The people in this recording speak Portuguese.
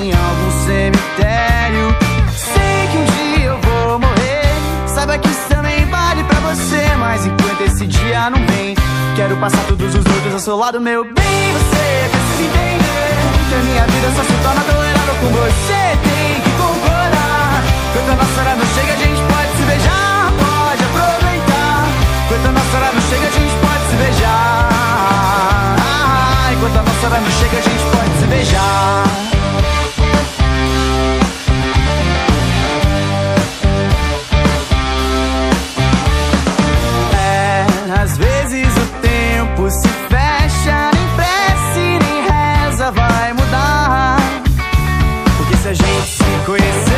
em algum cemitério. Sei que um dia eu vou morrer. Saiba que isso também vale pra você. Mas enquanto esse dia não vem, quero passar todos os outros ao seu lado, meu bem. Você precisa entender que a minha vida só se torna tolerável com você. Tem que concordar. Quando a nossa hora não chega, a gente pode se beijar, pode aproveitar. Quando a nossa hora não chega, a gente pode se beijar. Enquanto a nossa hora não chega, a gente pode se beijar. questa